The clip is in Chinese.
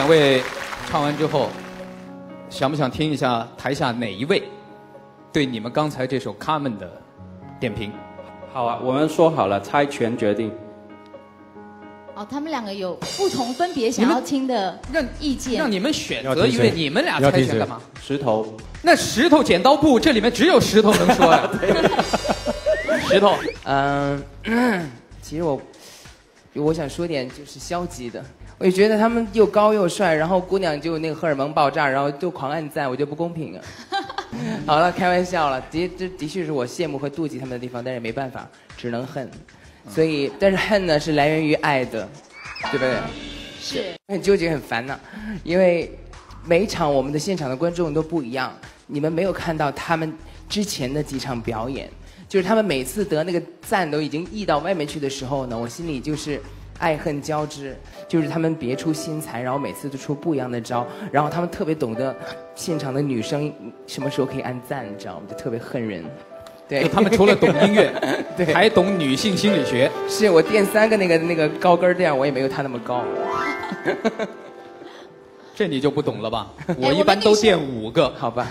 两位唱完之后，想不想听一下台下哪一位对你们刚才这首《Carmen》的点评？好啊，我们说好了，猜拳决定。哦，他们两个有不同分别想要听的意见，让你们选择一位，你们俩猜拳干嘛？石头。那石头剪刀布，这里面只有石头能说呀。石头，嗯，其实我我想说点就是消极的，我就觉得他们又高又帅，然后姑娘就那个荷尔蒙爆炸，然后就狂按赞，我觉得不公平啊。好了，开玩笑了，的这的确是我羡慕和妒忌他们的地方，但是没办法，只能恨。所以，但是恨呢是来源于爱的，对不对？是。很纠结，很烦恼，因为每一场我们的现场的观众都不一样，你们没有看到他们之前的几场表演，就是他们每次得那个赞都已经溢到外面去的时候呢，我心里就是爱恨交织，就是他们别出心裁，然后每次都出不一样的招，然后他们特别懂得现场的女生什么时候可以按赞，你知道吗？就特别恨人。对他们除了懂音乐，对，还懂女性心理学。是我垫三个那个那个高跟垫，我也没有他那么高。这你就不懂了吧？我一般都垫五个，好吧。